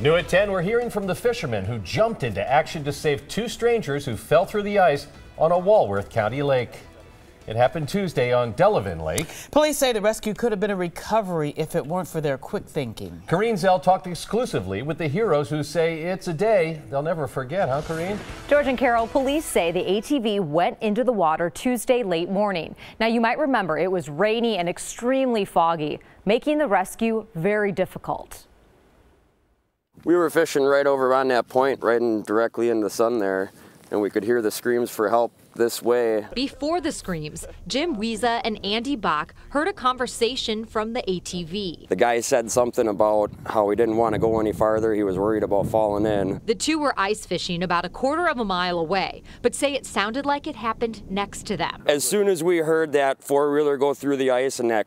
New at 10, we're hearing from the fishermen who jumped into action to save two strangers who fell through the ice on a Walworth County lake. It happened Tuesday on Delavan Lake. Police say the rescue could have been a recovery if it weren't for their quick thinking. Kareen Zell talked exclusively with the heroes who say it's a day they'll never forget, huh, Kareen? George and Carol, police say the ATV went into the water Tuesday late morning. Now, you might remember it was rainy and extremely foggy, making the rescue very difficult. We were fishing right over on that point, right in directly in the sun there, and we could hear the screams for help this way. Before the screams, Jim Wiesa and Andy Bach heard a conversation from the ATV. The guy said something about how he didn't want to go any farther. He was worried about falling in. The two were ice fishing about a quarter of a mile away, but say it sounded like it happened next to them. As soon as we heard that four wheeler go through the ice and that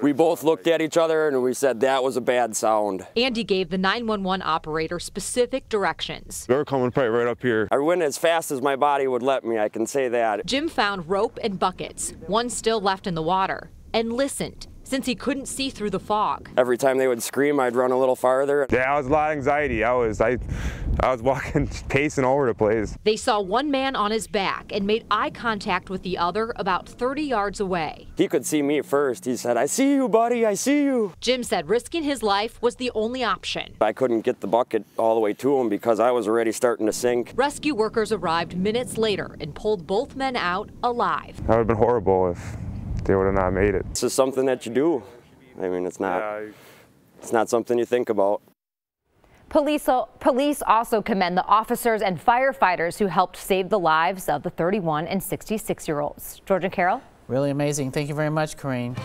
we both looked at each other and we said that was a bad sound. Andy gave the 911 operator specific directions. They were coming right, right up here. I went as fast as my body would let me, I can say that. Jim found rope and buckets, one still left in the water, and listened since he couldn't see through the fog. Every time they would scream, I'd run a little farther. Yeah, I was a lot of anxiety. I was, I, I was walking, pacing over the place. They saw one man on his back and made eye contact with the other about 30 yards away. He could see me first. He said, I see you, buddy, I see you. Jim said risking his life was the only option. I couldn't get the bucket all the way to him because I was already starting to sink. Rescue workers arrived minutes later and pulled both men out alive. That would have been horrible if they would have not made it. This is something that you do. I mean, it's not, yeah, it's not something you think about. Police, police also commend the officers and firefighters who helped save the lives of the 31 and 66 year olds. George and Carol? Really amazing. Thank you very much, Kareen.